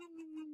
Mm-hmm.